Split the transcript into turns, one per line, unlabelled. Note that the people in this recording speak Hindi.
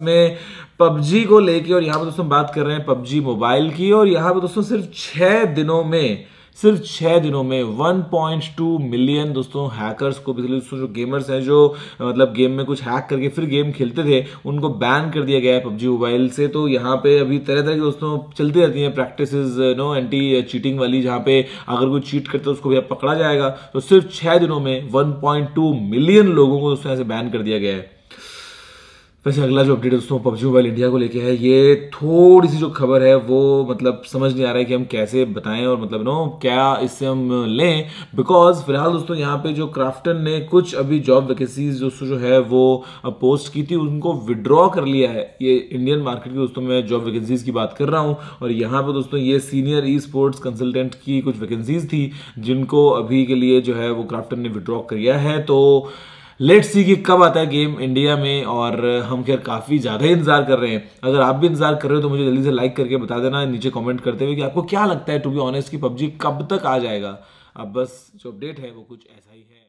में पबजी को लेके, और यहाँ पे दोस्तों बात कर रहे हैं पबजी मोबाइल की, और यहाँ पे दोस्तों सिर्फ़ छः दिनों में, सिर्फ़ छः दिनों में 1.2 मिलियन दोस्तों हैकर्स को बेसिकली दोस्तों जो गेमर्स हैं, जो मतलब गेम में कुछ हैक करके फिर गेम खेलते थे, उनको बैन कर दिया गया है पबजी मोबाइल से। तो यहाँ पे अभी तरह तरह की दोस्तों चलती रहती हैं प्रैक्टिस नो एंटी चीटिंग वाली, जहाँ पे अगर कोई चीट करते उसको भी पकड़ा जाएगा। तो सिर्फ़ छः दिनों में वन मिलियन लोगों को दोस्तों ऐसे बैन कर दिया गया है। वैसे अगला जो अपडेट दोस्तों, पबजी मोबाइल इंडिया को लेके है, ये थोड़ी सी जो खबर है, वो मतलब समझ नहीं आ रहा है कि हम कैसे बताएँ और मतलब नो क्या इससे हम लें। बिकॉज़ फ़िलहाल दोस्तों, यहाँ पे जो क्राफ्टन ने कुछ अभी जॉब वैकेंसीज दोस्तों जो है, वो पोस्ट की थी, उनको विड्रॉ कर लिया है। ये इंडियन मार्केट की दोस्तों, मैं जॉब वैकेंसीज की बात कर रहा हूँ, और यहाँ पर दोस्तों, ये सीनियर ई स्पोर्ट्स कंसल्टेंट की कुछ वैकेंसीज थी, जिनको अभी के लिए जो है, वो क्राफ्टन ने विड्रॉ किया है। तो लेट्स सी कि कब आता है गेम इंडिया में और हम खैर काफ़ी ज़्यादा इंतज़ार कर रहे हैं। अगर आप भी इंतज़ार कर रहे हो तो मुझे जल्दी से लाइक करके बता देना, नीचे कमेंट करते हुए कि आपको क्या लगता है टू बी ऑनेस्ट कि पबजी कब तक आ जाएगा। अब बस जो अपडेट है वो कुछ ऐसा ही है।